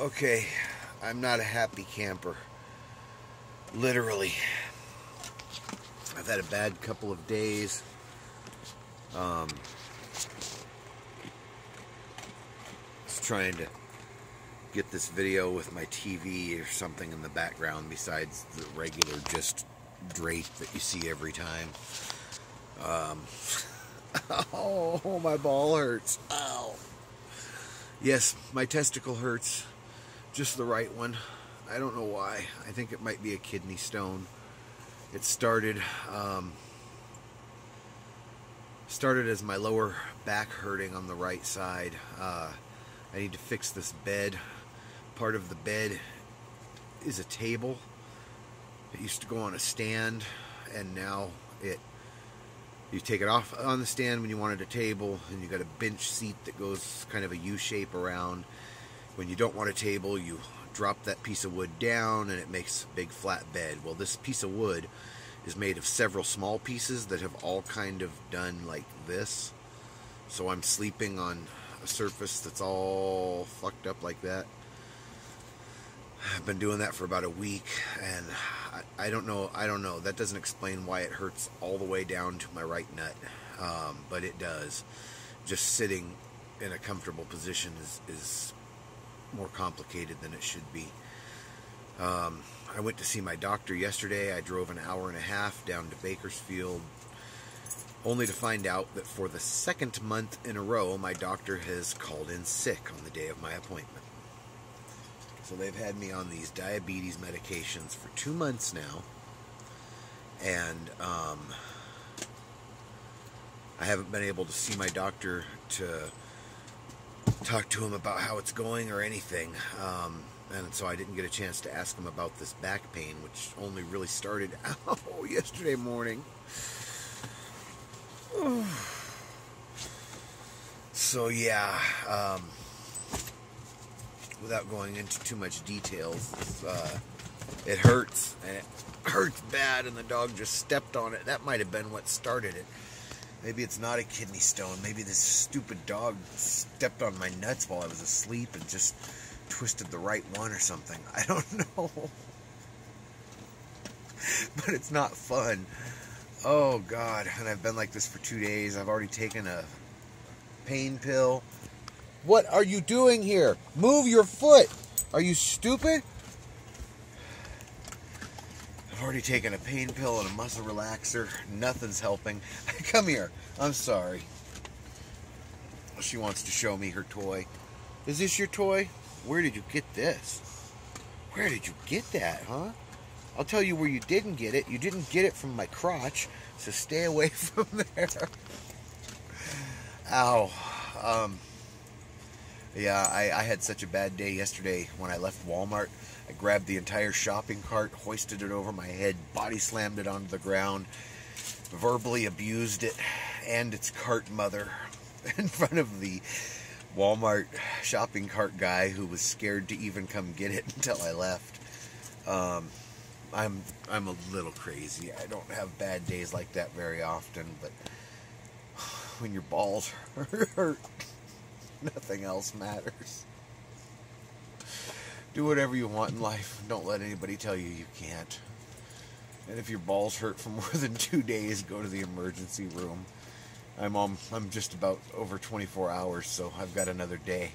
Okay, I'm not a happy camper. Literally. I've had a bad couple of days. Um, was trying to get this video with my TV or something in the background besides the regular just drape that you see every time. Um, oh, my ball hurts. Ow. Yes, my testicle hurts. Just the right one. I don't know why. I think it might be a kidney stone. It started um, started as my lower back hurting on the right side. Uh, I need to fix this bed. Part of the bed is a table. It used to go on a stand, and now it you take it off on the stand when you wanted a table, and you got a bench seat that goes kind of a U shape around. When you don't want a table, you drop that piece of wood down, and it makes a big flat bed. Well, this piece of wood is made of several small pieces that have all kind of done like this. So I'm sleeping on a surface that's all fucked up like that. I've been doing that for about a week, and I, I, don't know. I don't know. That doesn't explain why it hurts all the way down to my right nut, um, but it does. Just sitting in a comfortable position is, is more complicated than it should be. Um, I went to see my doctor yesterday. I drove an hour and a half down to Bakersfield, only to find out that for the second month in a row, my doctor has called in sick on the day of my appointment. So they've had me on these diabetes medications for two months now. And um, I haven't been able to see my doctor to talk to him about how it's going or anything. Um, and so I didn't get a chance to ask him about this back pain, which only really started oh, yesterday morning. so yeah, um, without going into too much details, uh, it hurts and it hurts bad, and the dog just stepped on it. That might have been what started it. Maybe it's not a kidney stone. Maybe this stupid dog stepped on my nuts while I was asleep and just twisted the right one or something. I don't know. but it's not fun. Oh God, and I've been like this for two days. I've already taken a pain pill. What are you doing here? Move your foot. Are you stupid? I've already taken a pain pill and a muscle relaxer. Nothing's helping. Come here. I'm sorry. She wants to show me her toy. Is this your toy? Where did you get this? Where did you get that, huh? I'll tell you where you didn't get it. You didn't get it from my crotch, so stay away from there. Ow. Um, yeah, I, I had such a bad day yesterday when I left Walmart. I grabbed the entire shopping cart, hoisted it over my head, body slammed it onto the ground, verbally abused it and its cart mother in front of the Walmart shopping cart guy who was scared to even come get it until I left. Um, I'm I'm a little crazy. I don't have bad days like that very often, but when your balls hurt, nothing else matters. Do whatever you want in life. Don't let anybody tell you you can't. And if your balls hurt for more than two days, go to the emergency room. I'm um, I'm just about over 24 hours, so I've got another day.